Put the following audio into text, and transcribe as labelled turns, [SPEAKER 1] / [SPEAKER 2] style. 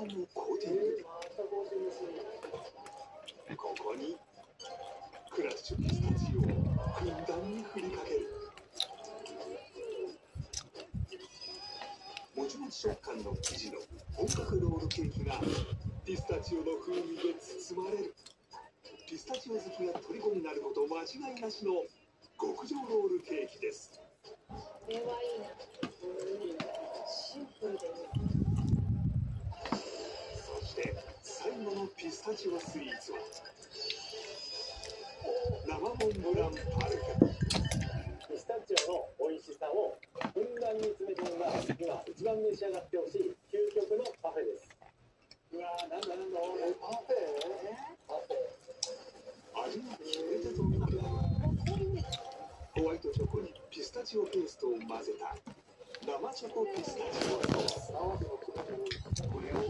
[SPEAKER 1] ここにクラッシュピスタチオをふんだんに振りかける。もちもち食感の生地の本格ロールケーキがピスタチオの風味で包まれる。ピスタチオ好きが虜になること間違いなしの極上ロールケーキです。タチオスイーツは生モンブランパルフェ
[SPEAKER 2] ピスタチオの美味しさをふんだんに詰め込んだ今一番召し上がってほしい究極のパフェですうわーなんだなんだえパフェパフェ
[SPEAKER 1] 味が決め手となるホワイトチョコにピスタチオペーストを混ぜた生チョコピスタチオソー
[SPEAKER 2] スこ
[SPEAKER 1] れを